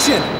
见。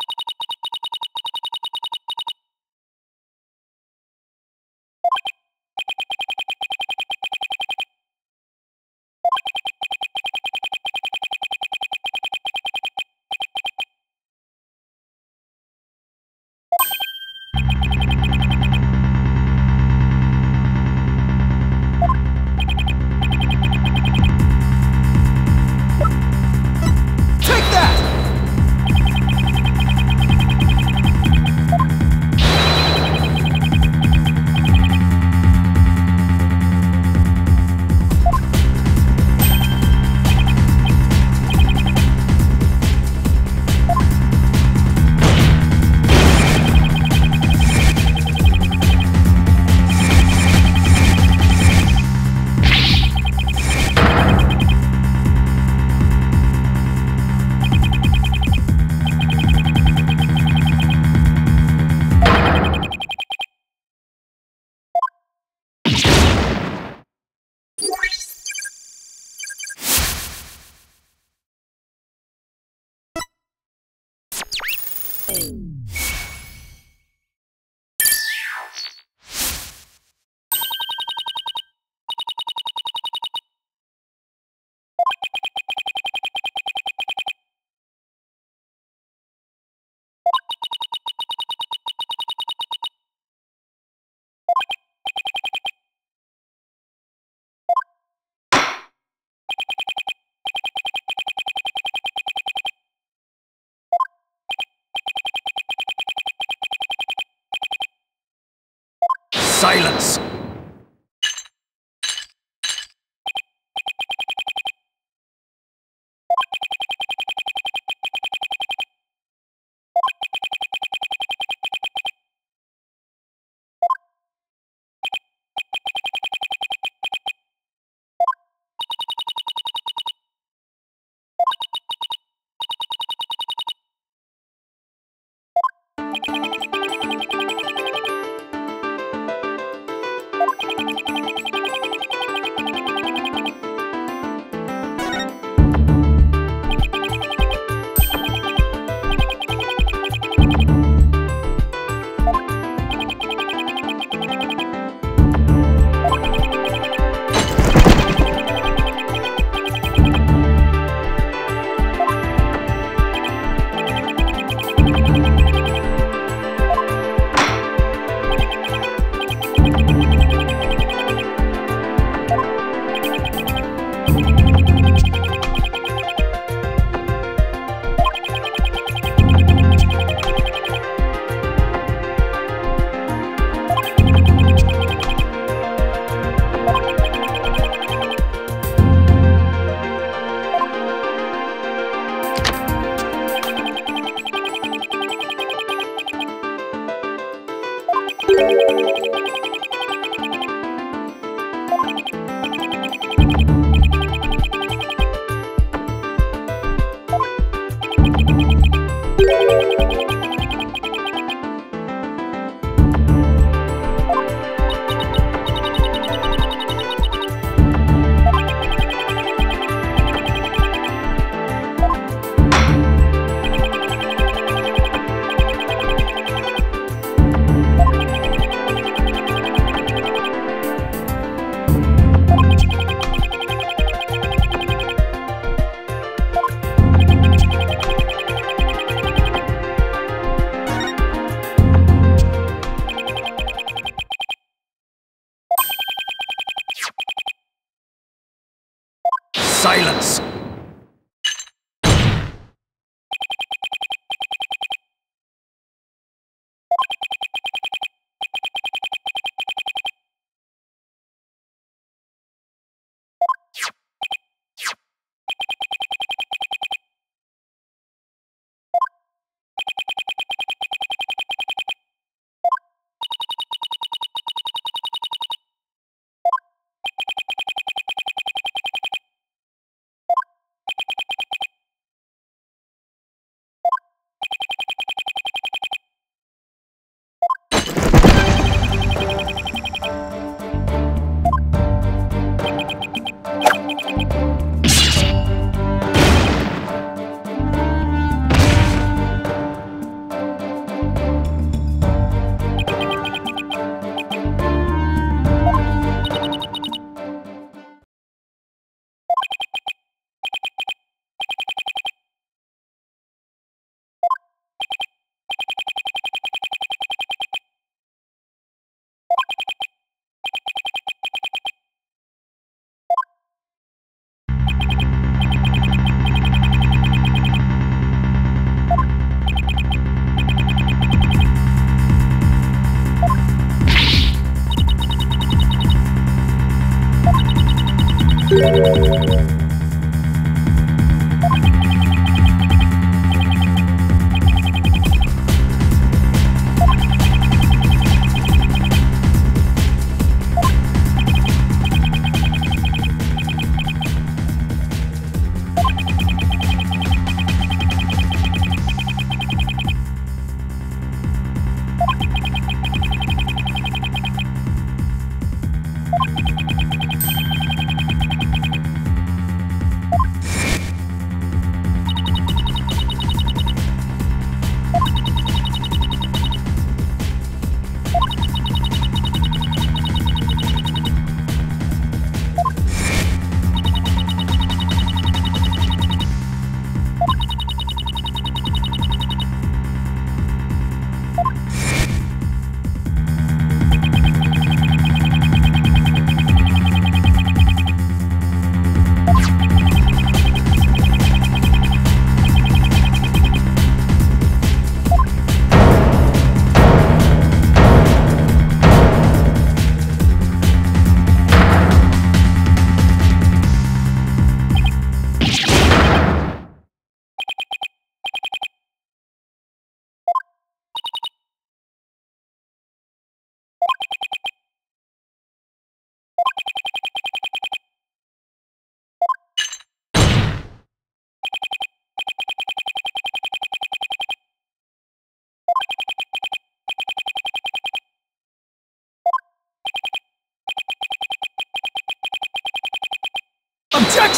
Bye.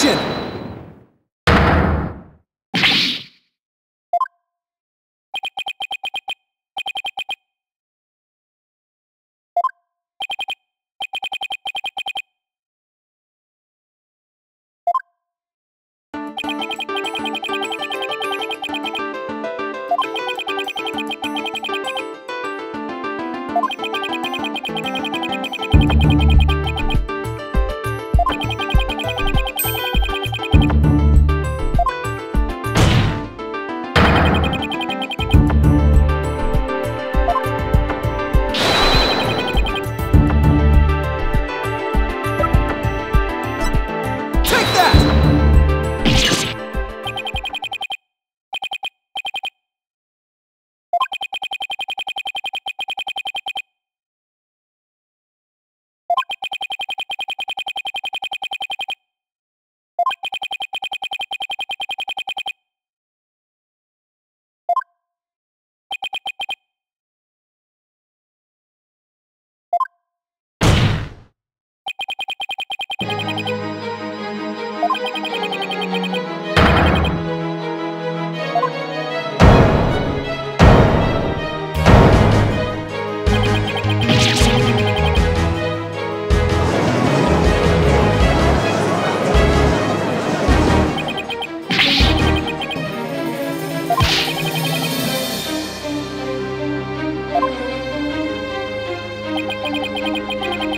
action! Música